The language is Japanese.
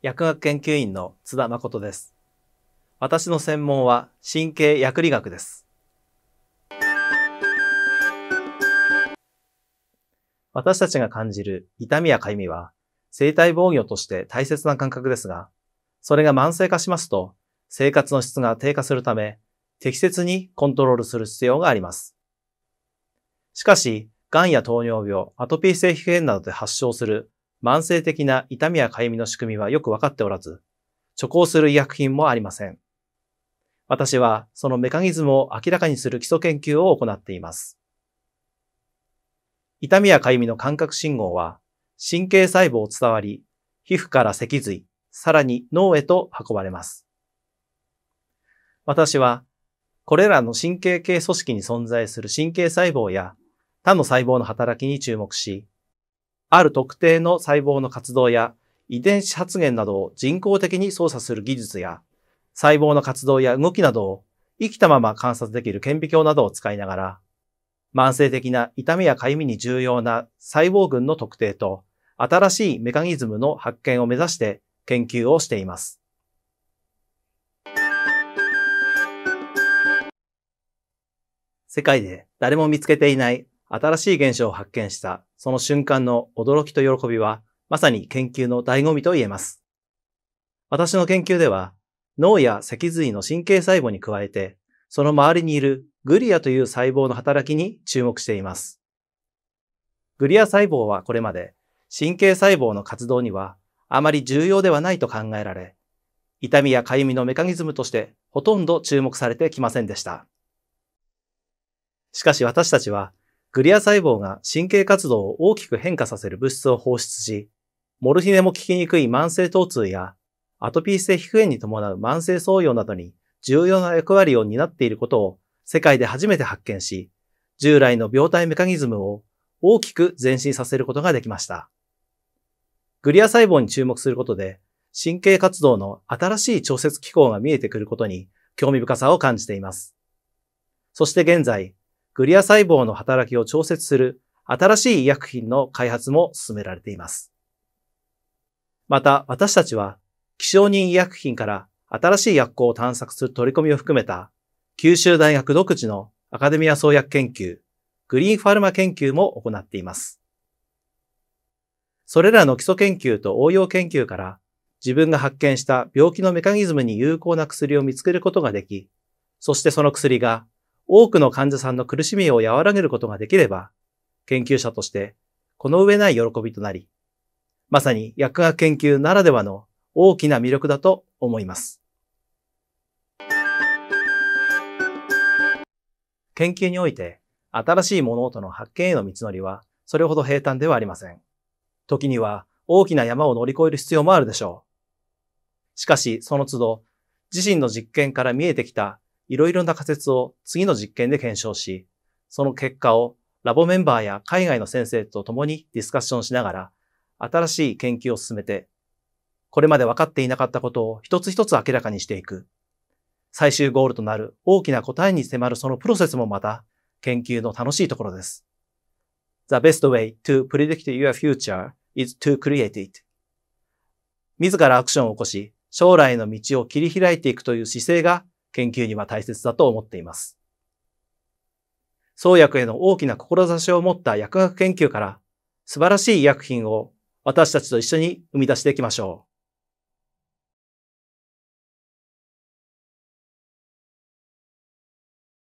薬学研究員の津田誠です。私の専門は神経薬理学です。私たちが感じる痛みや痒みは生体防御として大切な感覚ですが、それが慢性化しますと生活の質が低下するため適切にコントロールする必要があります。しかし、癌や糖尿病、アトピー性皮膚炎などで発症する慢性的な痛みや痒みの仕組みはよくわかっておらず、処方する医薬品もありません。私はそのメカニズムを明らかにする基礎研究を行っています。痛みや痒みの感覚信号は神経細胞を伝わり、皮膚から脊髄、さらに脳へと運ばれます。私はこれらの神経系組織に存在する神経細胞や他の細胞の働きに注目し、ある特定の細胞の活動や遺伝子発現などを人工的に操作する技術や、細胞の活動や動きなどを生きたまま観察できる顕微鏡などを使いながら、慢性的な痛みや痒みに重要な細胞群の特定と新しいメカニズムの発見を目指して研究をしています。世界で誰も見つけていない新しい現象を発見したその瞬間の驚きと喜びは、まさに研究の醍醐味と言えます。私の研究では、脳や脊髄の神経細胞に加えて、その周りにいるグリアという細胞の働きに注目しています。グリア細胞はこれまで神経細胞の活動にはあまり重要ではないと考えられ、痛みや痒みのメカニズムとしてほとんど注目されてきませんでした。しかし私たちはグリア細胞が神経活動を大きく変化させる物質を放出し、モルヒネも効きにくい慢性疼痛やアトピー性皮膚炎に伴う慢性創用などに重要な役割を担っていることを世界で初めて発見し、従来の病態メカニズムを大きく前進させることができました。グリア細胞に注目することで、神経活動の新しい調節機構が見えてくることに興味深さを感じています。そして現在、グリア細胞の働きを調節する新しい医薬品の開発も進められています。また、私たちは、希少人医薬品から新しい薬効を探索する取り組みを含めた、九州大学独自のアカデミア創薬研究、グリーンファルマ研究も行っています。それらの基礎研究と応用研究から自分が発見した病気のメカニズムに有効な薬を見つけることができ、そしてその薬が多くの患者さんの苦しみを和らげることができれば、研究者としてこの上ない喜びとなり、まさに薬学研究ならではの大きな魅力だと思います。研究において新しい物音の発見への道のりはそれほど平坦ではありません。時には大きな山を乗り越える必要もあるでしょう。しかしその都度自身の実験から見えてきたいろいろな仮説を次の実験で検証し、その結果をラボメンバーや海外の先生と共にディスカッションしながら、新しい研究を進めて、これまで分かっていなかったことを一つ一つ明らかにしていく。最終ゴールとなる大きな答えに迫るそのプロセスもまた研究の楽しいところです。The best way to predict your future is to create it. 自らアクションを起こし、将来の道を切り開いていくという姿勢が研究には大切だと思っています。創薬への大きな志を持った薬学研究から素晴らしい医薬品を私たちと一緒に生み出していきましょう。